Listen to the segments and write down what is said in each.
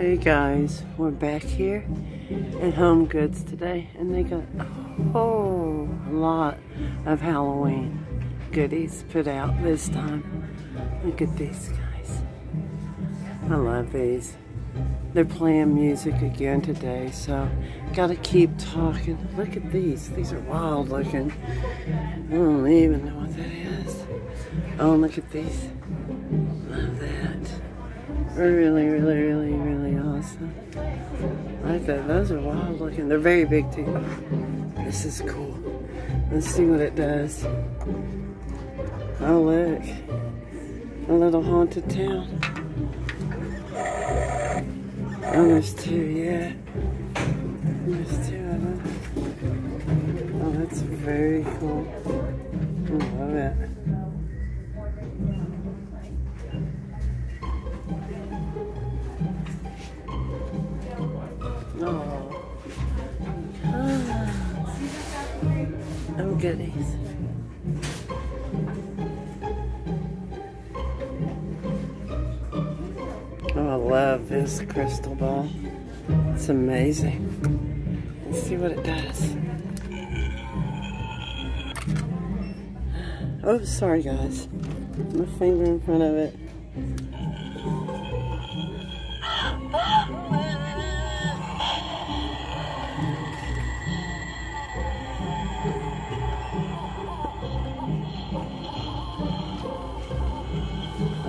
Hey guys, we're back here at Home Goods today and they got a whole lot of Halloween goodies put out this time. Look at these guys. I love these. They're playing music again today, so gotta keep talking. Look at these. These are wild looking. I don't even know what that is. Oh, look at these. Love that. Really, really, really, really I like that. Those are wild looking. They're very big too. This is cool. Let's see what it does. Oh, look. A little haunted town. Oh, there's two, yeah. There's two of them. Oh, that's very cool. I love it. Oh, goodies. Oh, I love this crystal ball. It's amazing. Let's see what it does. Oh, sorry guys. My finger in front of it.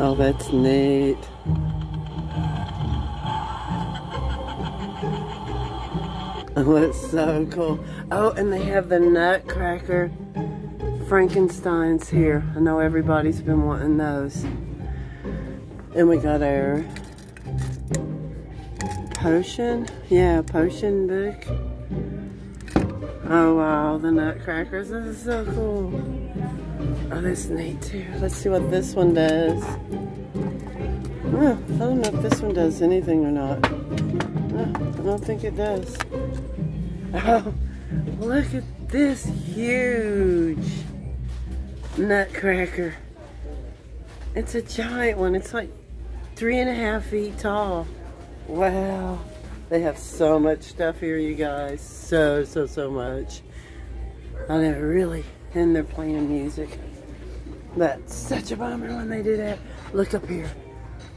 Oh, that's neat. Oh, that's so cool. Oh, and they have the Nutcracker Frankensteins here. I know everybody's been wanting those. And we got our potion. Yeah, potion book. Oh, wow, the Nutcrackers. This is so cool. Oh, that's neat too. Let's see what this one does. Oh, I don't know if this one does anything or not. No, I don't think it does. Oh, look at this huge nutcracker. It's a giant one. It's like three and a half feet tall. Wow. They have so much stuff here, you guys. So, so, so much. Oh, I never really, and they're playing music. That's such a bummer when they do that. Look up here.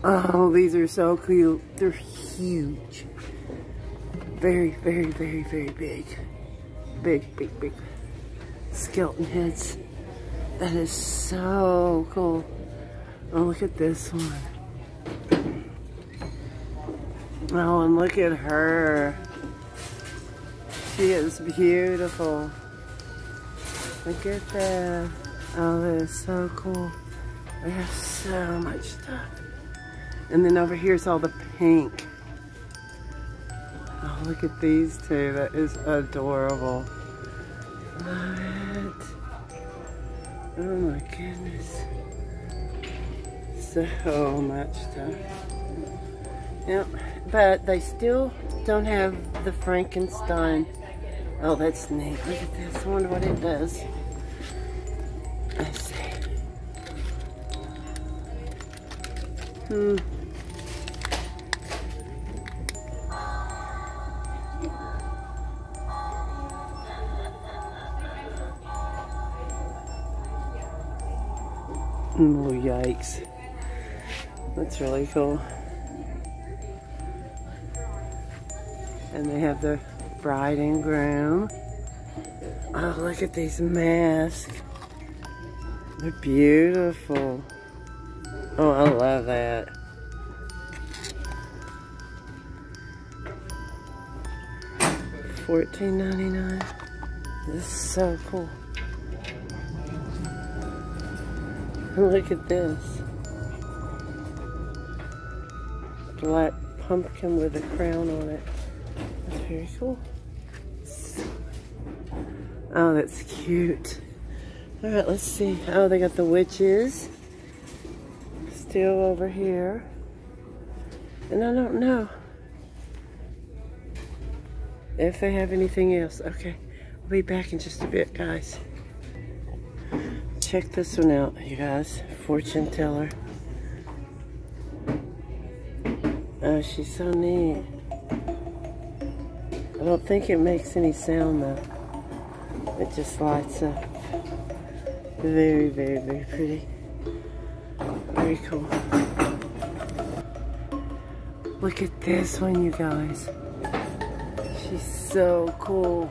Oh, these are so cute. They're huge. Very, very, very, very big. Big, big, big skeleton heads. That is so cool. Oh, look at this one. Oh, and look at her. She is beautiful. Look at that. Oh, that is so cool. We have so much stuff. And then over here is all the pink. Oh, look at these two. That is adorable. What? Oh my goodness. So much stuff. Yep, but they still don't have the Frankenstein. Oh, that's neat. Look at this. I wonder what it does. Let's see. Hmm. Oh, yikes. That's really cool. And they have the bride and groom. Oh, look at these masks. They're beautiful. Oh, I love that. Fourteen ninety nine. This is so cool. Look at this. Black pumpkin with a crown on it. That's very cool. Oh, that's cute. All right, let's see. Oh, they got the witches still over here. And I don't know if they have anything else. Okay, we'll be back in just a bit, guys. Check this one out, you guys. Fortune teller. Oh, she's so neat. I don't think it makes any sound though. It just lights up. Very, very, very pretty. Very cool. Look at this one, you guys. She's so cool.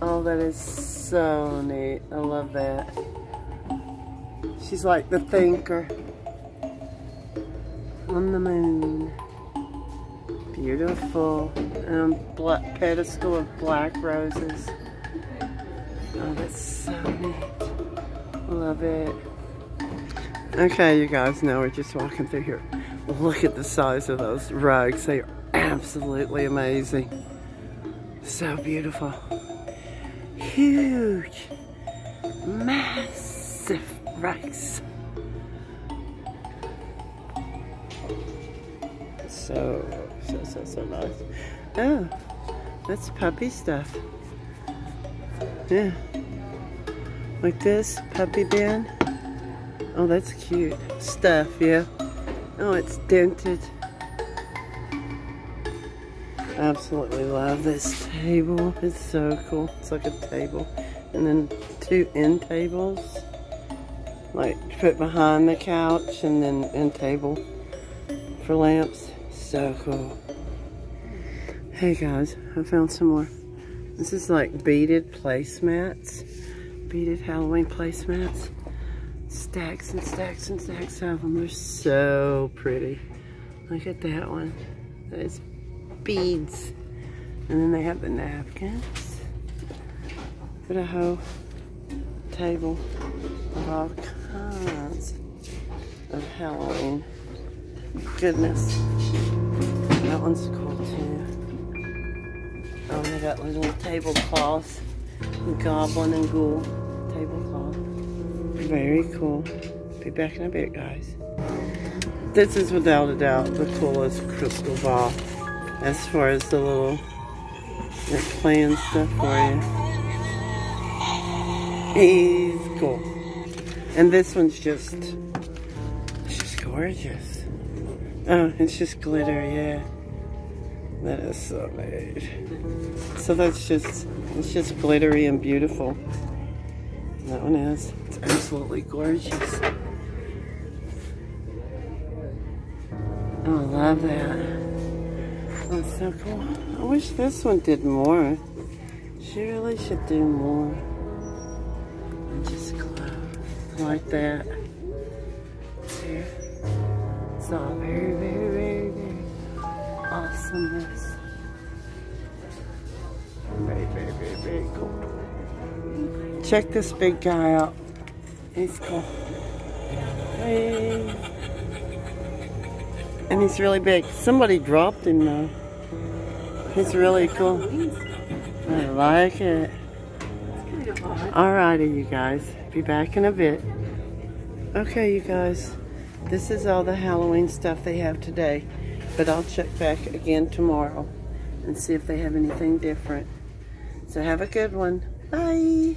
Oh, that is so neat. I love that. She's like the thinker on the moon. Beautiful. Um, black pedestal of black roses. Oh, that's so neat. Love it. Okay, you guys, now we're just walking through here. Look at the size of those rugs. They are absolutely amazing. So beautiful. Huge, massive rugs. So, so, so, so nice. Oh, that's puppy stuff. Yeah. Like this, puppy bin. Oh, that's cute. Stuff, yeah. Oh, it's dented. Absolutely love this table. It's so cool. It's like a table. And then two end tables. Like put behind the couch and then end table for lamps. So cool. Hey guys, I found some more. This is like beaded placemats. Beaded Halloween placemats. Stacks and stacks and stacks of them. They're so pretty. Look at that one. Is beads. And then they have the napkins. Put a whole table of all kinds of Halloween. Goodness. That one's cool too. Oh, they got little tablecloths. Goblin and ghoul tablecloth. Very cool. Be back in a bit, guys. This is without a doubt the coolest crystal ball as far as the little they're playing stuff for you. He's cool. And this one's just, it's just gorgeous. Oh, it's just glitter, yeah. That is so neat. So that's just, it's just glittery and beautiful. That one is. It's absolutely gorgeous. Oh, I love that. That's so cool. I wish this one did more. She really should do more. Just like that. It's all very, very awesomeness. Very, very, very, very cool. Check this big guy out. He's cool. Hey. And he's really big. Somebody dropped him though. He's really cool. I like it. Alrighty, you guys. Be back in a bit. Okay, you guys. This is all the Halloween stuff they have today. But I'll check back again tomorrow and see if they have anything different. So have a good one. Bye.